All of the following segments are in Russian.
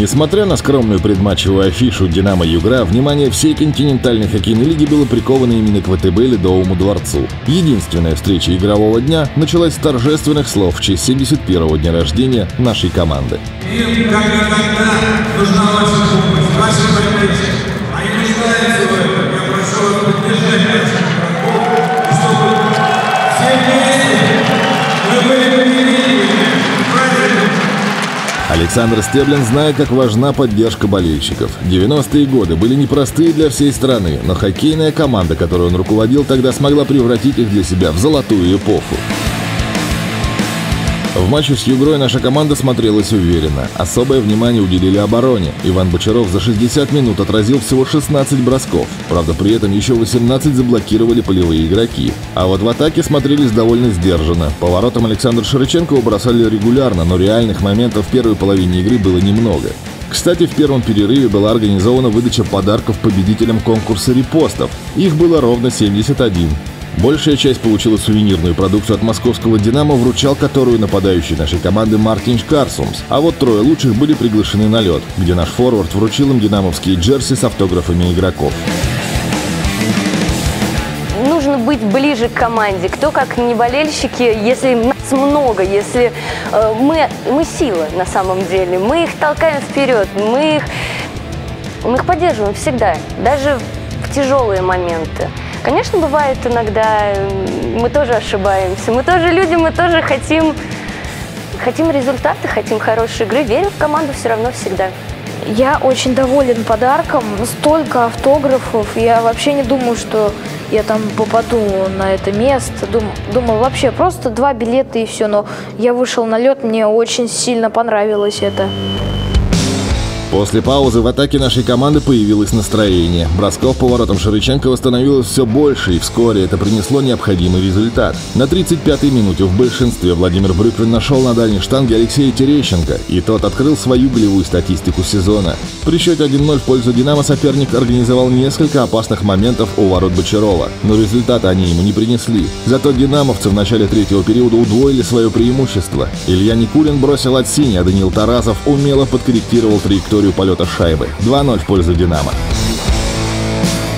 Несмотря на скромную предматчевую афишу «Динамо Югра», внимание всей континентальной хоккейной лиги было приковано именно к ВТБ Ледовому дворцу. Единственная встреча игрового дня началась с торжественных слов в честь 71-го дня рождения нашей команды. Им, как никогда, нужна ваша помощь, ваша поддержка. Александр Стеблин знает, как важна поддержка болельщиков. 90-е годы были непростые для всей страны, но хоккейная команда, которую он руководил, тогда смогла превратить их для себя в золотую эпоху. В матче с Югрой наша команда смотрелась уверенно. Особое внимание уделили обороне. Иван Бочаров за 60 минут отразил всего 16 бросков. Правда, при этом еще 18 заблокировали полевые игроки. А вот в атаке смотрелись довольно сдержанно. Поворотом Александр Широченкова бросали регулярно, но реальных моментов в первой половине игры было немного. Кстати, в первом перерыве была организована выдача подарков победителям конкурса репостов. Их было ровно 71. Большая часть получила сувенирную продукцию от московского «Динамо», вручал которую нападающий нашей команды Мартин Карсумс. А вот трое лучших были приглашены на лед, где наш форвард вручил им динамовские джерси с автографами игроков нужно быть ближе к команде. Кто как не болельщики, если нас много, если э, мы, мы сила на самом деле, мы их толкаем вперед, мы их, мы их поддерживаем всегда, даже в тяжелые моменты. Конечно, бывает иногда, мы тоже ошибаемся, мы тоже люди, мы тоже хотим, хотим результаты, хотим хорошей игры, верим в команду все равно всегда. Я очень доволен подарком, столько автографов, я вообще не думаю, что я там попаду на это место. Дум, думал, вообще просто два билета и все, но я вышел на лед, мне очень сильно понравилось это. После паузы в атаке нашей команды появилось настроение. Бросков поворотом Ширыченко становилось все больше, и вскоре это принесло необходимый результат. На 35-й минуте в большинстве Владимир Брюквин нашел на дальней штанге Алексея Терещенко, и тот открыл свою голевую статистику сезона. При счете 1-0 в пользу «Динамо» соперник организовал несколько опасных моментов у ворот Бочарова, но результата они ему не принесли. Зато «Динамовцы» в начале третьего периода удвоили свое преимущество. Илья Никулин бросил от синий, а Данил Тарасов умело подкорректировал траекторию траекторию полета шайбы. 2-0 в пользу «Динамо».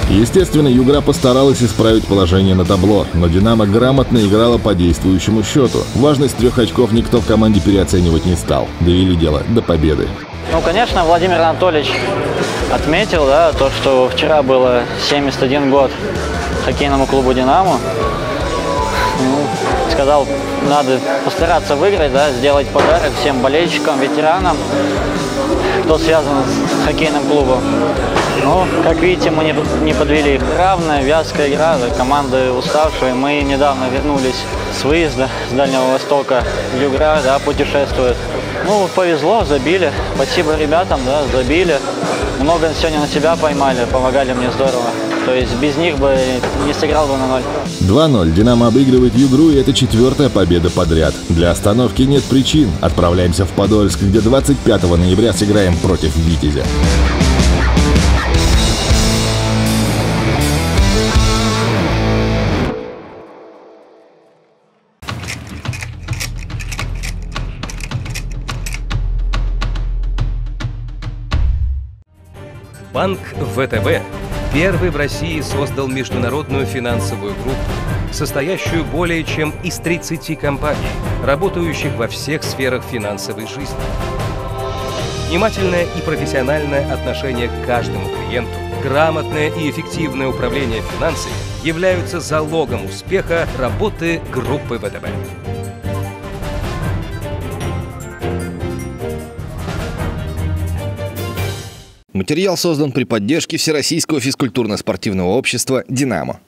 Естественно, Югра постаралась исправить положение на табло, но «Динамо» грамотно играла по действующему счету. Важность трех очков никто в команде переоценивать не стал. Довели дело до победы. Ну, конечно, Владимир Анатольевич отметил, да, то, что вчера было 71 год хоккейному клубу «Динамо». Ну, сказал, надо постараться выиграть, да, сделать подарок всем болельщикам, ветеранам кто связан с хоккейным клубом. Ну, как видите, мы не, не подвели их. Равная, вязкая игра, команды уставшие. Мы недавно вернулись с выезда с Дальнего Востока Югра, да, путешествуют. Ну, повезло, забили. Спасибо ребятам, да, забили. Много сегодня на себя поймали, помогали мне здорово. То есть без них бы не сыграл бы на ноль. 2-0. «Динамо» обыгрывает Югру, и это четвертая победа подряд. Для остановки нет причин. Отправляемся в Подольск, где 25 ноября сыграем против «Витязя». Банк ВТБ первый в России создал международную финансовую группу, состоящую более чем из 30 компаний, работающих во всех сферах финансовой жизни. Внимательное и профессиональное отношение к каждому клиенту, грамотное и эффективное управление финансами являются залогом успеха работы группы ВТБ. Материал создан при поддержке Всероссийского физкультурно-спортивного общества «Динамо».